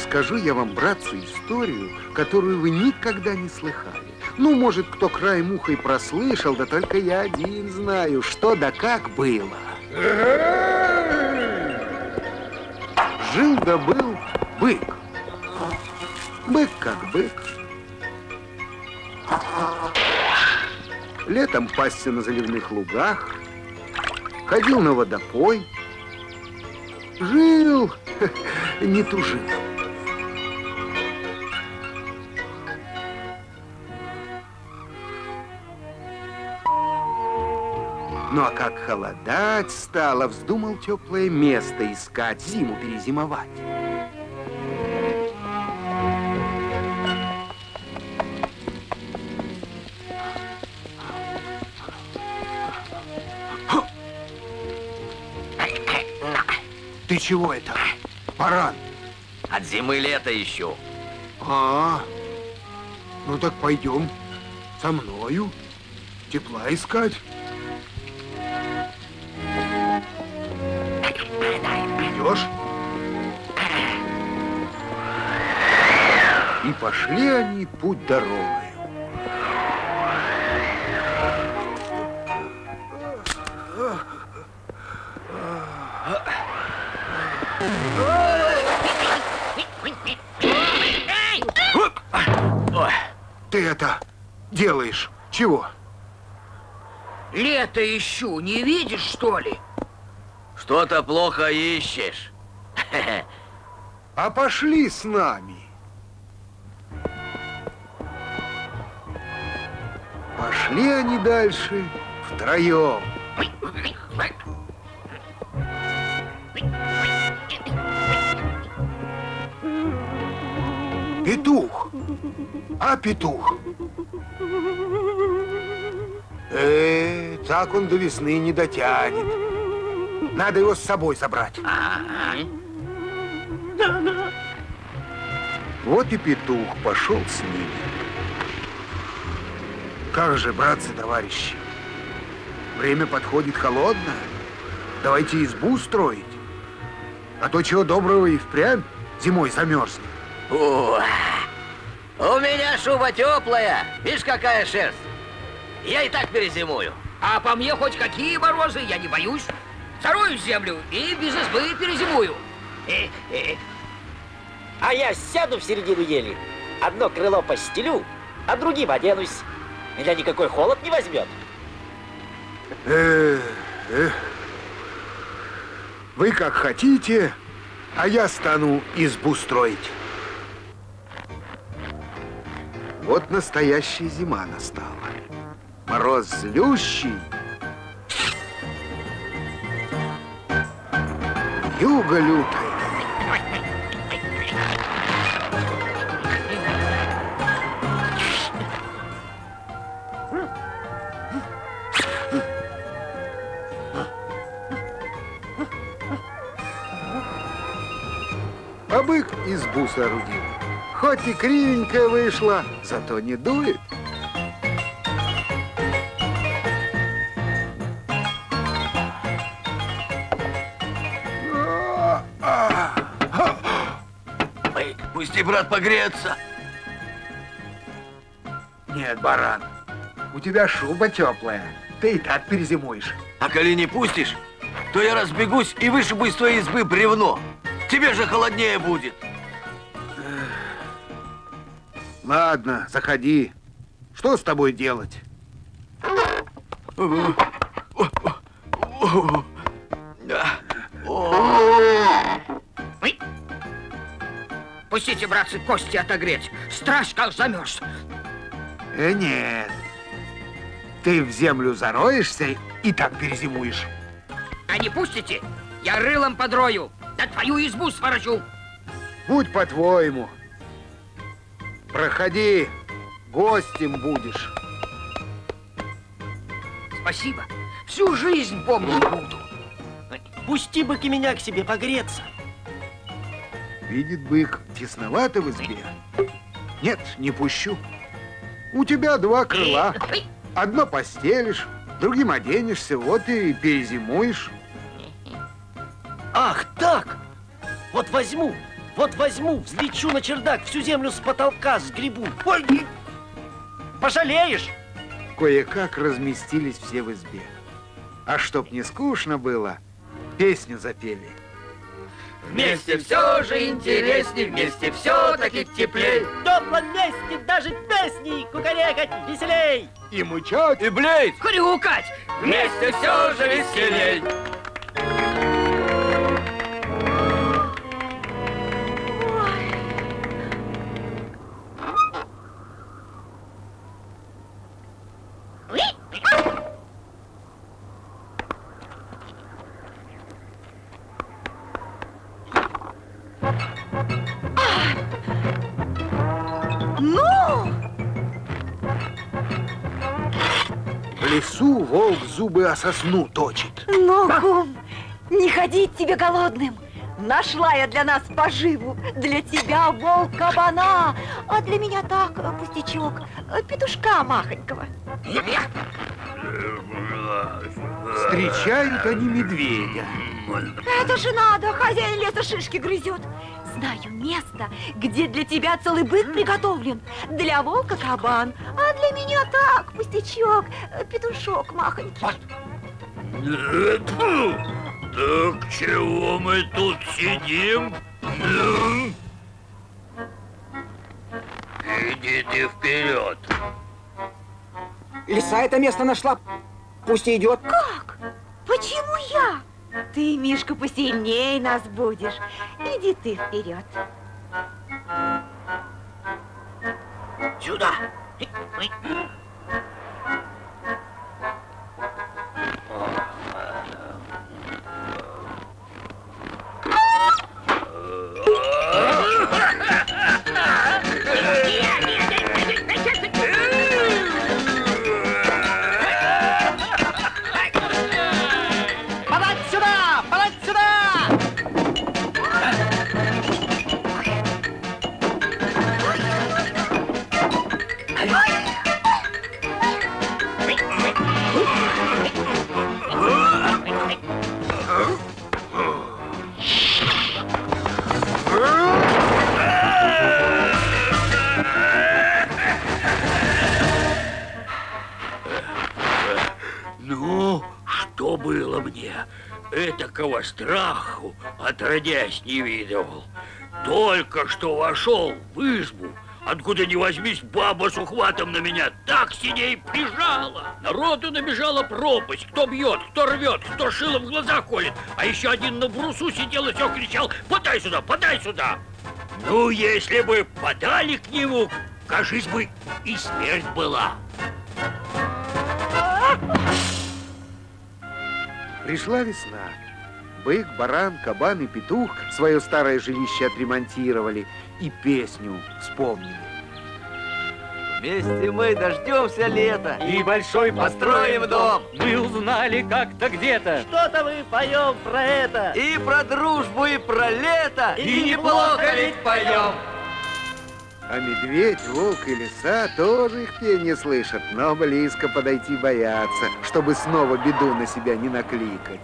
расскажу я вам, братцу, историю, которую вы никогда не слыхали. Ну, может, кто край мухой прослышал, да только я один знаю, что да как было. Жил да был бык. Бык как бык. Летом пасся на заливных лугах, ходил на водопой, жил, не тужил. Ну а как холодать стало, вздумал теплое место искать, зиму перезимовать. Ты чего это? Баран. От зимы лето ищу. А, ну так пойдем со мною тепла искать. Идешь? И пошли они путь дорогой. Ты это делаешь? Чего? Лето ищу, не видишь, что ли? Что-то плохо ищешь. А пошли с нами. Пошли они дальше втроем. Петух. А петух? Э, так он до весны не дотянет. Надо его с собой забрать. Вот и петух пошел с ними. Как же, братцы-товарищи, время подходит холодное. Давайте избу строить. А то чего доброго и впрямь зимой замерзнет. О, у меня шуба теплая. Видишь, какая шерсть. Я и так перезимую. А по мне хоть какие морозы, я не боюсь. Зарою землю и без избы перезимую. Э, э, А я сяду в середину ели, одно крыло постелю, а другим оденусь. Меня никакой холод не возьмет. Эх, эх. Вы как хотите, а я стану избу строить. Вот настоящая зима настала. Мороз злющий. Юга лютая. А бык избу соорудил. Хоть и кривенькая вышла, зато не дует. Ой, пусти, брат, погреться. Нет, баран, у тебя шуба теплая. Ты и так перезимуешь. А коли не пустишь, то я разбегусь и вышибу из твоей избы бревно. Тебе же холоднее будет. Ладно, заходи. Что с тобой делать? Пустите, братцы, кости отогреть. Страсть как замерз. Э, нет. Ты в землю зароешься и так перезимуешь. А не пустите, я рылом подрою, да твою избу сворочу. Будь по-твоему. Проходи, гостем будешь. Спасибо. Всю жизнь помнить буду. Пусти быки меня к себе погреться. Видит бык, тесновато в избе. Нет, не пущу. У тебя два крыла. Одно постелишь, другим оденешься, вот и перезимуешь. Ах, так! Вот возьму, Вот возьму, взлечу на чердак, всю землю с потолка сгребу. Ой, пожалеешь. Кое-как разместились все в избе. А чтоб не скучно было, песню запели. Вместе все же интересней, вместе все-таки теплей. В теплом месте даже песни кукарекать веселей. И мычать, И блеет, Хрюкать! вместе все же веселей. В лесу волк зубы о сосну точит. ну, кум, не ходить тебе голодным. Нашла я для нас поживу. Для тебя волк кабана, а для меня так, э, пустячок, э, петушка махонького. Встречают они медведя. Это же надо, хозяин леса шишки грызет. Знаю место, где для тебя целый бык приготовлен. Для волка кабан, а для меня так, пустячок, петушок махонький. Так чего мы тут сидим? Иди ты вперед. Лиса это место нашла. Пусть и идет. Как? Почему я? Ты, Мишка, посильней нас будешь. Иди ты вперед. Сюда. Этакого страху отродясь не видывал. Только что вошел в избу, откуда ни возьмись баба с ухватом на меня так сидей прижала. Народу набежала пропасть, кто бьет, кто рвет, кто шилом в глаза колет. А еще один на брусу сидел и все кричал, подай сюда, подай сюда. Ну, если бы подали к нему, кажись бы, и смерть была. Пришла весна. Бык, баран, кабан и петух свое старое жилище отремонтировали и песню вспомнили. Вместе мы дождемся лета. И большой Построим дом. Мы узнали как-то где-то. Что-то мы поем про это. И про дружбу, и про лето. И неплохо ведь поем. А медведь, волк и лиса тоже их пение слышат, но близко подойти боятся, чтобы снова беду на себя не накликать.